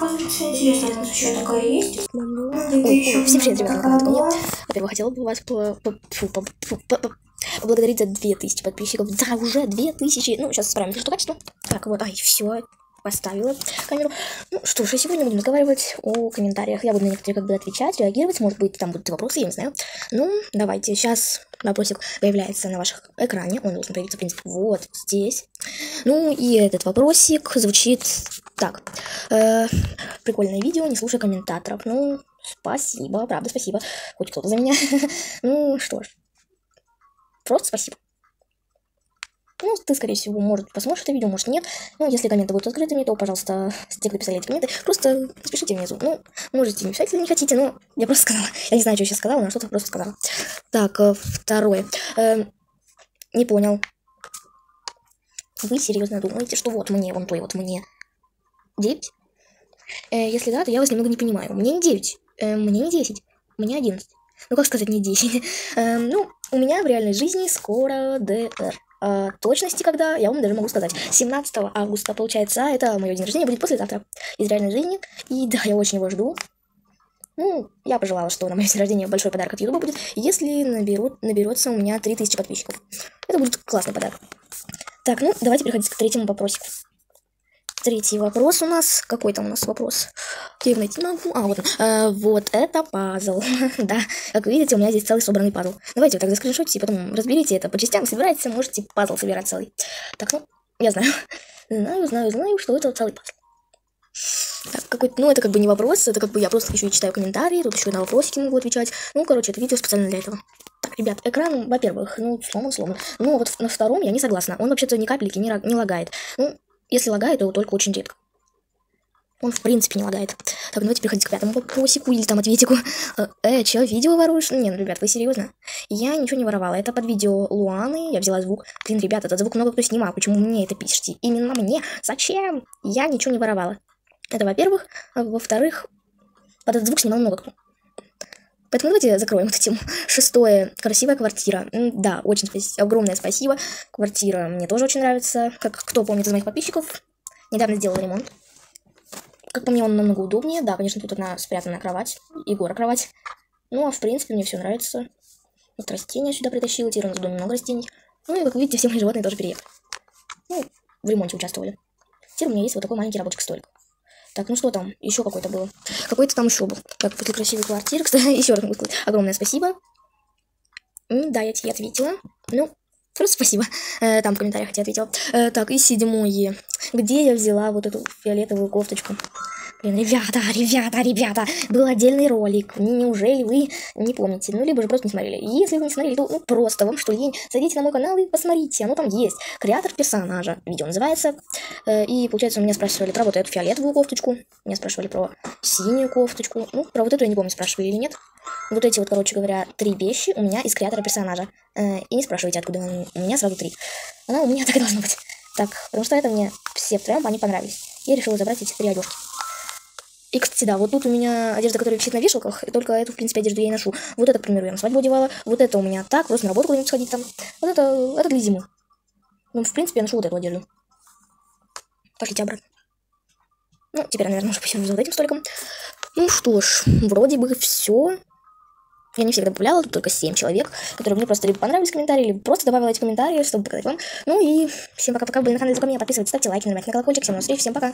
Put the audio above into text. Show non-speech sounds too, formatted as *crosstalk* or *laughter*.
Интересно, у нас еще такая есть? Ой, ой, всем привет, ребята. Во-первых, хотела бы вас по- по- фу, по- фу, по- по- поблагодарить за 2000 подписчиков. Да, уже 2000. Ну, сейчас исправим что качество. Так, вот, ай, все, поставила камеру. Ну что ж, сегодня будем разговаривать о комментариях. Я буду на некоторые как бы отвечать, реагировать. Может быть, там будут вопросы, я не знаю. Ну, давайте. Сейчас вопросик появляется на вашем экране. Он должен появиться, в принципе, вот здесь. Ну, и этот вопросик звучит так. Э, прикольное видео, не слушай комментаторов. Ну, спасибо, правда, спасибо. Хоть кто-то за меня. *laughs* Ну, что ж. Просто спасибо. Ну, ты, скорее всего, может, посмотришь это видео, может, нет. Ну, если комменты будут открытыми, то, пожалуйста, те, кто писали эти комменты, просто пишите внизу. Ну, можете не писать, если не хотите, но я просто сказала. Я не знаю, что я сейчас сказала, но что-то просто сказала. Так, э, второе. Э, не понял. Вы серьезно думаете, что вот мне, вон той вот мне 9? Э, если да, то я вас немного не понимаю. Мне не 9, э, мне не 10, мне 11. Ну, как сказать, не 10. *laughs* Э, ну, у меня в реальной жизни скоро ДР. А, точности, когда, я вам даже могу сказать. 17 августа, получается, это мое день рождения, будет послезавтра. Из реальной жизни. И да, я очень его жду. Ну, я пожелала, что на мое *laughs* день рождения большой подарок от Ютуба будет, если наберут, наберется у меня 3000 подписчиков. Это будет классный подарок. Так, ну, давайте переходить к третьему вопросику. Третий вопрос у нас. Какой там у нас вопрос? Я его найти могу. А, вот. А, вот это пазл. *laughs* да, как видите, у меня здесь целый собранный пазл. Давайте вот так заскриншотите и потом разберите это по частям, собирайте, можете пазл собирать целый. Так, ну, я знаю. *laughs* знаю, знаю, знаю, что это целый пазл. Так, какой ну, это как бы не вопрос, это как бы я просто еще и читаю комментарии, тут еще на вопросики могу отвечать. Ну, короче, это видео специально для этого. Так, ребят, экран, во-первых, ну, сломан, сломан. Ну, вот на втором я не согласна. Он вообще-то ни капельки не, не лагает. Ну, если лагает, то только очень редко. Он, в принципе, не лагает. Так, давайте переходить к пятому вопросику или там ответику. Э, э чё, видео воруешь? Не, ну, ребят, вы серьезно? Я ничего не воровала. Это под видео Луаны. Я взяла звук. Блин, ребята, этот звук много кто снимал. Почему мне это пишете? Именно мне? Зачем? Я ничего не воровала. Это во-первых. А во-вторых, под этот звук снимал много кто. Поэтому давайте закроем эту тему. Шестое. Красивая квартира. Да, очень. Огромное спасибо. Квартира мне тоже очень нравится. Как кто помнит из моих подписчиков, недавно сделал ремонт. Как по мне, он намного удобнее. Да, конечно, тут одна спрятанная кровать. Егора кровать. Ну, а в принципе, мне все нравится. Вот растения сюда притащила. Теперь у нас в доме много растений. Ну, и как вы видите, все мои животные тоже переехали. Ну, в ремонте участвовали. Теперь у меня есть вот такой маленький рабочий столик. Так, ну что там? Еще какой-то был. Какой-то там еще был. Так, после красивой квартиры, *laughs* кстати, еще раз могу сказать. Огромное спасибо. Да, я тебе ответила. Ну, просто спасибо. Э, там в комментариях я ответила. Э, так, и седьмое. Где я взяла вот эту фиолетовую кофточку? Блин, ребята, ребята, ребята, был отдельный ролик. Неужели вы не помните? Ну, либо же просто не смотрели. Если вы не смотрели, то ну, просто вам что лень. Зайдите на мой канал и посмотрите, оно там есть. Креатор персонажа. Видео называется. Э, и, получается, у меня спрашивали про вот эту фиолетовую кофточку. Меня спрашивали про синюю кофточку. Ну, про вот эту я не помню, спрашивали или нет. Вот эти вот, короче говоря, три вещи у меня из креатора персонажа. Э, и не спрашивайте, откуда они. У меня сразу три. Она у меня *laughs* так и должна быть. Так, потому что это мне все втроем, они понравились. Я решила забрать эти три одежки. И, кстати, да, вот тут у меня одежда, которая висит на вешалках, и только эту, в принципе, одежду я и ношу. Вот это, к примеру, я на свадьбу одевала, вот это у меня так, просто на работу куда-нибудь сходить там. Вот это, это для зимы. Ну, в принципе, я ношу вот эту одежду. Пошлите обратно. Ну, теперь я, наверное, уже посижу за вот этим столиком. Ну что ж, вроде бы все. Я не всех добавляла, тут только 7 человек, которые мне просто либо понравились комментарии, либо просто добавила эти комментарии, чтобы показать вам. Ну и всем пока-пока, были на канале Звука меня, подписывайтесь, ставьте лайки, нажимайте на колокольчик, всем до встречи, всем пока.